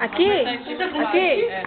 Aqui? Aqui?